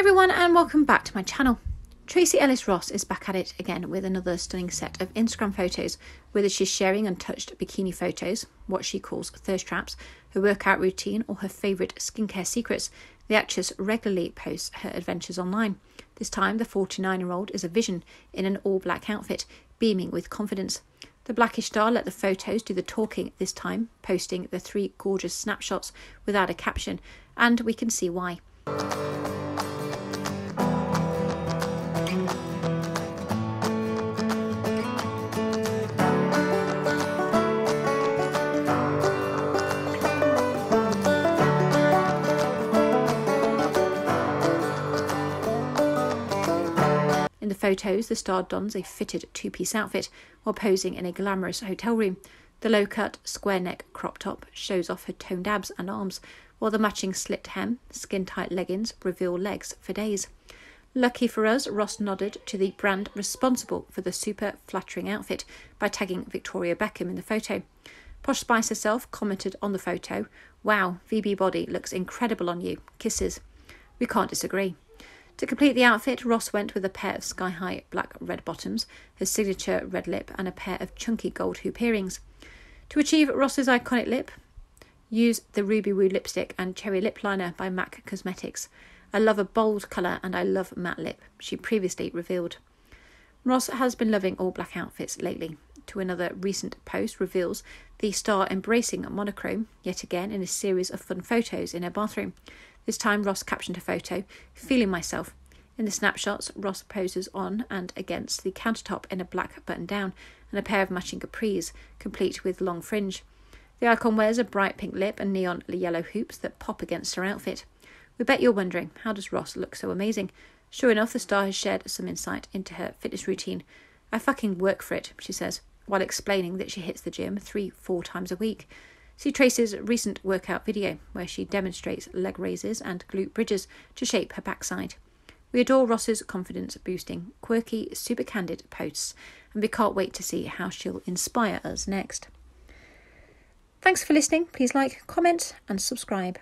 everyone and welcome back to my channel. Tracee Ellis Ross is back at it again with another stunning set of Instagram photos, whether she's sharing untouched bikini photos, what she calls thirst traps, her workout routine, or her favourite skincare secrets. The actress regularly posts her adventures online. This time, the 49 year old is a vision in an all black outfit, beaming with confidence. The Black-ish star let the photos do the talking this time, posting the three gorgeous snapshots without a caption, and we can see why. Photos, the star dons a fitted two piece outfit while posing in a glamorous hotel room. The low cut, square neck crop top shows off her toned abs and arms, while the matching slit hem, skin tight leggings reveal legs for days. Lucky for us, Ross nodded to the brand responsible for the super flattering outfit by tagging Victoria Beckham in the photo. Posh Spice herself commented on the photo Wow, VB body looks incredible on you. Kisses. We can't disagree. To complete the outfit, Ross went with a pair of sky high black red bottoms, her signature red lip, and a pair of chunky gold hoop earrings. To achieve Ross's iconic lip, use the Ruby Woo lipstick and cherry lip liner by MAC Cosmetics. I love a bold colour and I love matte lip, she previously revealed. Ross has been loving all black outfits lately. To another recent post reveals the star embracing monochrome yet again in a series of fun photos in her bathroom. This time, Ross captioned her photo, feeling myself. In the snapshots, Ross poses on and against the countertop in a black button down and a pair of matching capris, complete with long fringe. The icon wears a bright pink lip and neon yellow hoops that pop against her outfit. We bet you're wondering, how does Ross look so amazing? Sure enough, the star has shared some insight into her fitness routine. I fucking work for it, she says, while explaining that she hits the gym three, four times a week. See Tracee's recent workout video, where she demonstrates leg raises and glute bridges to shape her backside. We adore Ross's confidence boosting, quirky, super candid posts, and we can't wait to see how she'll inspire us next. Thanks for listening. Please like, comment, and subscribe.